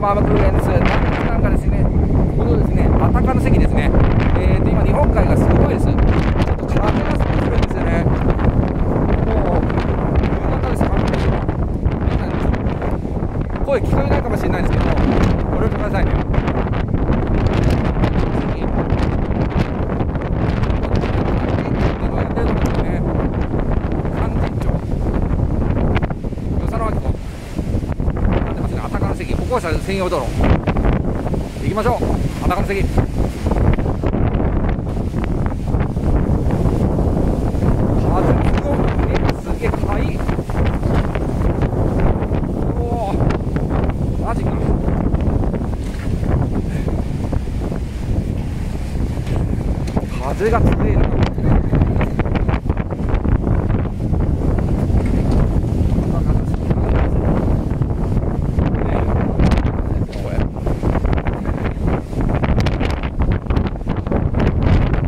バーバクーエンです。なんかですね、このですね、アタカの席ですね。えーと、今、日本海がすごいです。ちょっと風がすごい強いんですよね。もう、夕方です、完璧に。皆さん、声聞こえないかもしれないんですけど、ご了承くださいね。次。っていうのをやってると思うんですよね。勧進帳。与謝野明子。なってますね、アタカの席、歩行者専用道路。行きましょう、アタカの席。風が強いな。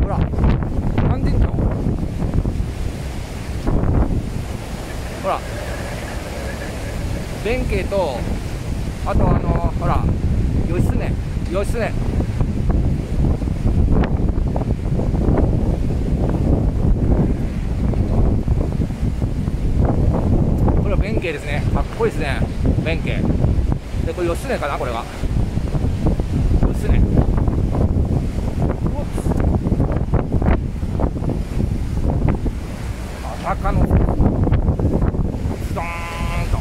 ほら、勧進帳。ほら、弁慶と、あとあの、ほら、義経、義経。これは弁慶ですね。かっこいいですね。弁慶。で、これ義経かな、これは。義経。うわまさかのスドーンと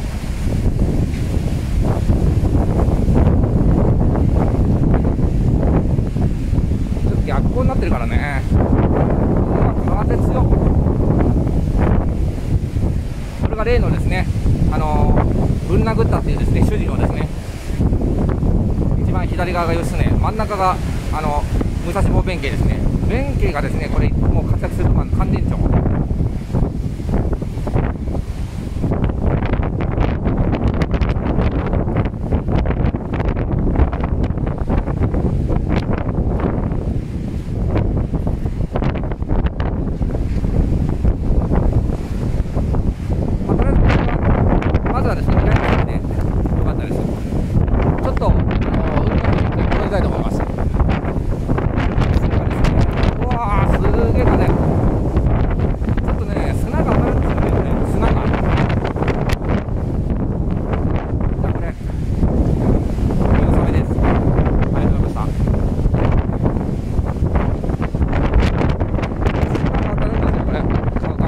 ちょっと逆光になってるからね。うわ風強っこれが例のですねあのぶん殴ったっていうですね主人のですね一番左側が義経。真ん中があの武蔵坊弁慶ですね。弁慶がですねこれもう活躍するまあ勧進帳まあとりあえずまずはですね、南の方でよかったです。ちょっと、あの海の方に行って戻りたいと思います。静かですね。うわー、すげえ風。ちょっとね、砂が当たるんですよね、砂が。じゃあこれ、お疲れ様です。ありがとうございました。砂が当たるんですよ、これ。顔が。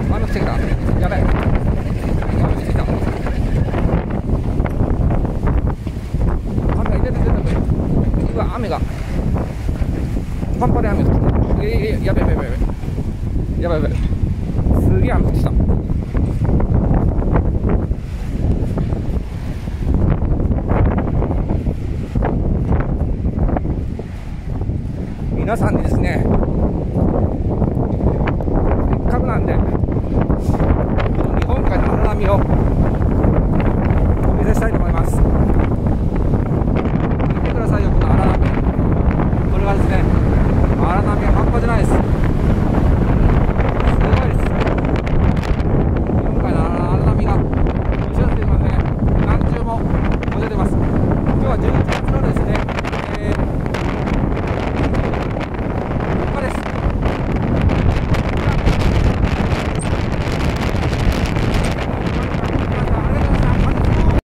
中野席あ雨降ってきたやばい雨降ってきた雨が出て出て出てうわ雨が。パンパンで雨降ってきた。ええやべやべやべやべ。やばいやばい。すげえ雨降ってきた。皆さんにですね